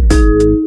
Música